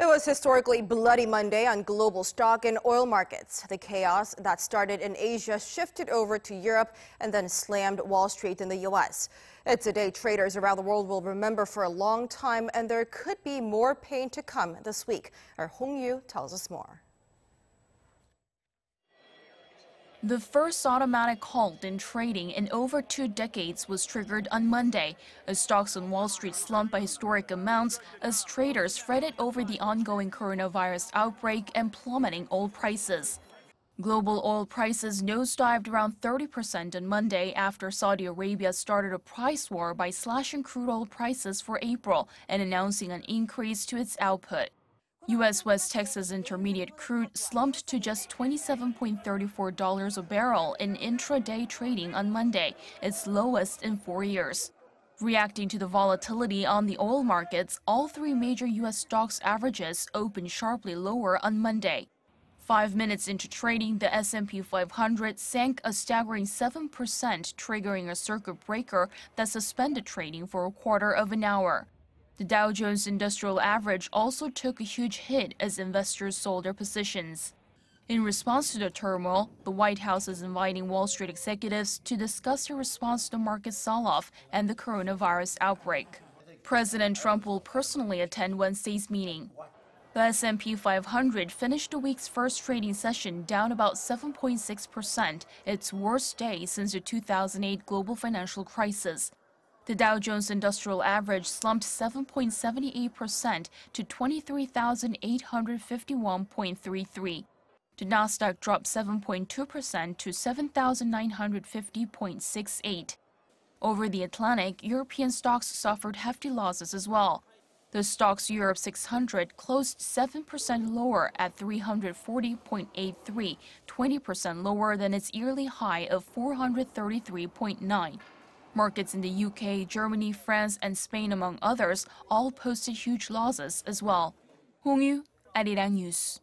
It was historically bloody Monday on global stock and oil markets. The chaos that started in Asia shifted over to Europe and then slammed Wall Street in the U.S. It's a day traders around the world will remember for a long time, and there could be more pain to come this week. Our Hong Yoo tells us more. The first automatic halt in trading in over two decades was triggered on Monday, as stocks on Wall Street slumped by historic amounts as traders fretted over the ongoing coronavirus outbreak and plummeting oil prices. Global oil prices nosedived around 30% on Monday after Saudi Arabia started a price war by slashing crude oil prices for April and announcing an increase to its output. U.S. West Texas Intermediate crude slumped to just $27.34 a barrel in intraday trading on Monday, its lowest in four years. Reacting to the volatility on the oil markets, all three major U.S. stocks averages opened sharply lower on Monday. Five minutes into trading, the S&P 500 sank a staggering 7%, triggering a circuit breaker that suspended trading for a quarter of an hour. The Dow Jones Industrial Average also took a huge hit as investors sold their positions. In response to the turmoil, the White House is inviting Wall Street executives to discuss their response to the market sell-off and the coronavirus outbreak. President Trump will personally attend Wednesday's meeting. The S&P 500 finished the week's first trading session down about 7.6%, its worst day since the 2008 global financial crisis. The Dow Jones Industrial Average slumped 7.78% to 23,851.33. The Nasdaq dropped 7.2% to 7,950.68. Over the Atlantic, European stocks suffered hefty losses as well. The Stoxx Europe 600 closed 7% lower at 340.83, 20% lower than its yearly high of 433.9. Markets in the UK, Germany, France, and Spain, among others, all posted huge losses as well. Hong Yoo, Arirang News.